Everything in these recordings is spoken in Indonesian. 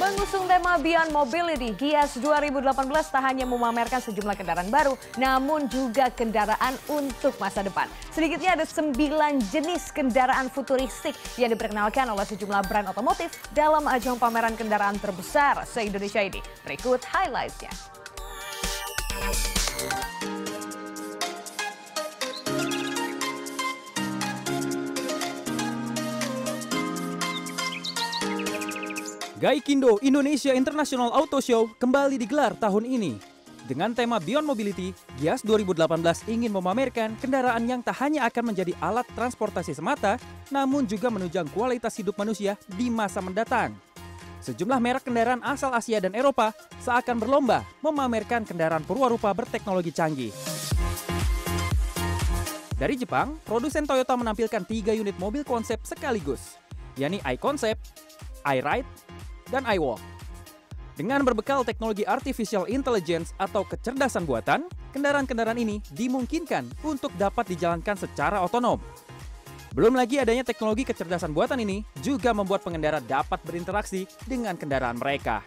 Mengusung tema Beyond Mobility, Gias 2018 tak hanya memamerkan sejumlah kendaraan baru, namun juga kendaraan untuk masa depan. Sedikitnya ada sembilan jenis kendaraan futuristik yang diperkenalkan oleh sejumlah brand otomotif dalam ajang pameran kendaraan terbesar se-Indonesia ini. Berikut highlightnya. Gaikindo Indonesia International Auto Show kembali digelar tahun ini. Dengan tema Beyond Mobility, Gias 2018 ingin memamerkan kendaraan yang tak hanya akan menjadi alat transportasi semata, namun juga menunjang kualitas hidup manusia di masa mendatang. Sejumlah merek kendaraan asal Asia dan Eropa seakan berlomba memamerkan kendaraan purwarupa berteknologi canggih. Dari Jepang, produsen Toyota menampilkan tiga unit mobil konsep sekaligus, yakni i-Concept, i-Ride, dan iWalk. Dengan berbekal teknologi artificial intelligence atau kecerdasan buatan, kendaraan-kendaraan ini dimungkinkan untuk dapat dijalankan secara otonom. Belum lagi adanya teknologi kecerdasan buatan ini juga membuat pengendara dapat berinteraksi dengan kendaraan mereka.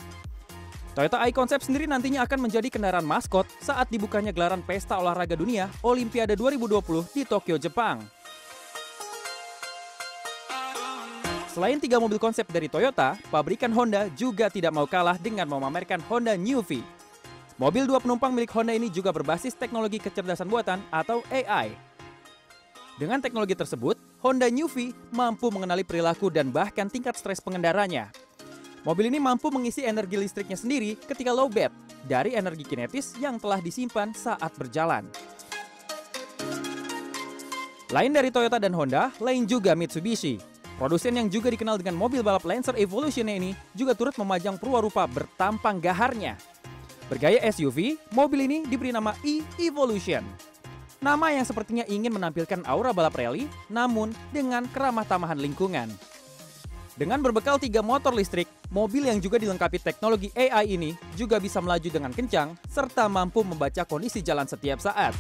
Toyota i-Concept sendiri nantinya akan menjadi kendaraan maskot saat dibukanya gelaran Pesta Olahraga Dunia Olimpiade 2020 di Tokyo, Jepang. Selain tiga mobil konsep dari Toyota, pabrikan Honda juga tidak mau kalah dengan memamerkan Honda New V. Mobil dua penumpang milik Honda ini juga berbasis teknologi kecerdasan buatan atau AI. Dengan teknologi tersebut, Honda New V mampu mengenali perilaku dan bahkan tingkat stres pengendaranya. Mobil ini mampu mengisi energi listriknya sendiri ketika low bed dari energi kinetis yang telah disimpan saat berjalan. Lain dari Toyota dan Honda, lain juga Mitsubishi. Produsen yang juga dikenal dengan mobil balap Lancer Evolution ini juga turut memajang perwarupa bertampang gaharnya. Bergaya SUV, mobil ini diberi nama E-Evolution. Nama yang sepertinya ingin menampilkan aura balap rally, namun dengan keramah tamahan lingkungan. Dengan berbekal tiga motor listrik, mobil yang juga dilengkapi teknologi AI ini juga bisa melaju dengan kencang serta mampu membaca kondisi jalan setiap saat.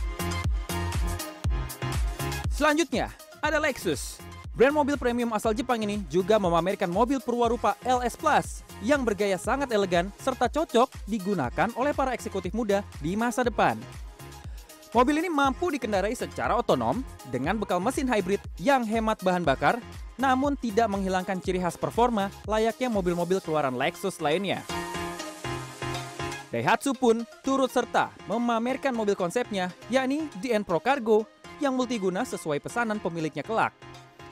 Selanjutnya, ada Lexus. Brand mobil premium asal Jepang ini juga memamerkan mobil perwarupa LS Plus yang bergaya sangat elegan serta cocok digunakan oleh para eksekutif muda di masa depan. Mobil ini mampu dikendarai secara otonom dengan bekal mesin hybrid yang hemat bahan bakar, namun tidak menghilangkan ciri khas performa layaknya mobil-mobil keluaran Lexus lainnya. Daihatsu pun turut serta memamerkan mobil konsepnya, yakni DN Pro Cargo yang multiguna sesuai pesanan pemiliknya kelak.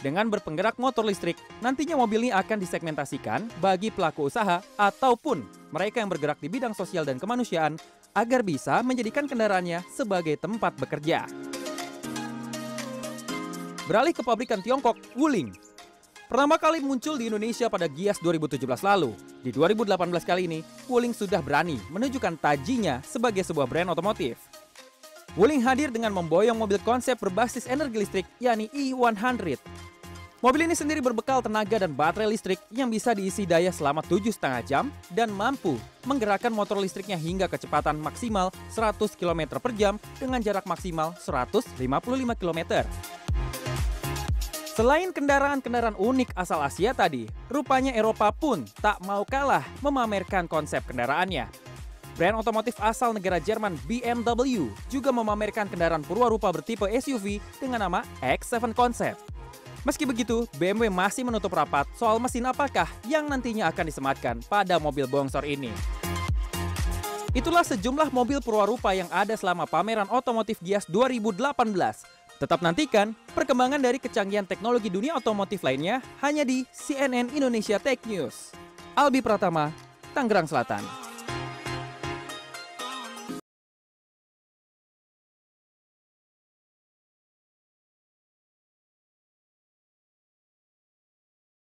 Dengan berpenggerak motor listrik, nantinya mobil ini akan disegmentasikan bagi pelaku usaha ataupun mereka yang bergerak di bidang sosial dan kemanusiaan agar bisa menjadikan kendaraannya sebagai tempat bekerja. Beralih ke pabrikan Tiongkok, Wuling. Pertama kali muncul di Indonesia pada Gias 2017 lalu. Di 2018 kali ini, Wuling sudah berani menunjukkan tajinya sebagai sebuah brand otomotif. Wuling hadir dengan memboyong mobil konsep berbasis energi listrik, yakni E100. Mobil ini sendiri berbekal tenaga dan baterai listrik yang bisa diisi daya selama 7,5 jam dan mampu menggerakkan motor listriknya hingga kecepatan maksimal 100 km per jam dengan jarak maksimal 155 km. Selain kendaraan-kendaraan unik asal Asia tadi, rupanya Eropa pun tak mau kalah memamerkan konsep kendaraannya. Brand otomotif asal negara Jerman BMW juga memamerkan kendaraan purwarupa bertipe SUV dengan nama X7 Concept. Meski begitu, BMW masih menutup rapat soal mesin apakah yang nantinya akan disematkan pada mobil bongsor ini. Itulah sejumlah mobil perwarupa yang ada selama pameran otomotif Gias 2018. Tetap nantikan perkembangan dari kecanggihan teknologi dunia otomotif lainnya hanya di CNN Indonesia Tech News. Albi Pratama, Tangerang Selatan.